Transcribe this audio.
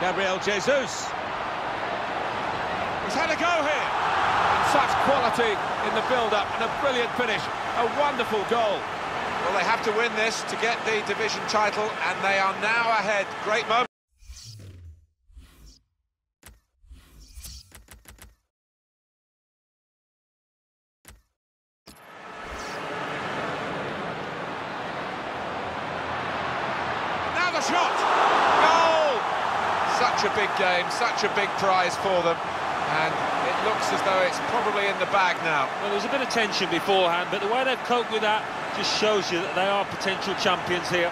Gabriel Jesus. He's had a go here. Such quality in the build-up and a brilliant finish. A wonderful goal. Well, they have to win this to get the division title, and they are now ahead. Great moment. Now the shot! Such a big game, such a big prize for them, and it looks as though it's probably in the bag now. Well, there was a bit of tension beforehand, but the way they've coped with that just shows you that they are potential champions here.